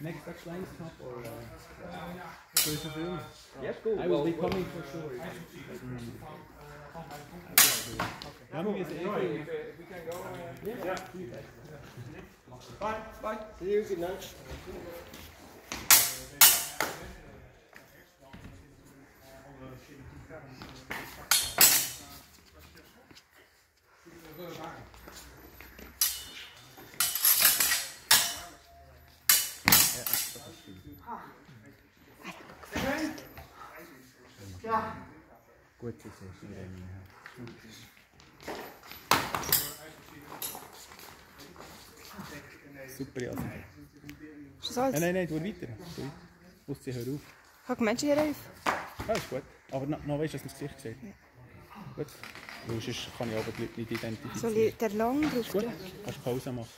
Next Dutch Lions Cup or uh? Yes, cool. I will Well, be coming for sure. If, if we can go. Uh, Ja. Bye. Bye. See you. Good night. Gut zu sehen. Super, ja. Ist das alles? Nein, nein, nein, tu weiter. Tu weiter. Ausziehen, hör auf. Hast du Menschen hier rauf? Ja, ist gut. Aber noch, noch weißt du, dass man das Gesicht sieht. Gut. Weil sonst kann ich aber die Leute nicht identifizieren. Soll ich den lang drauf Gut, kannst Pause machen.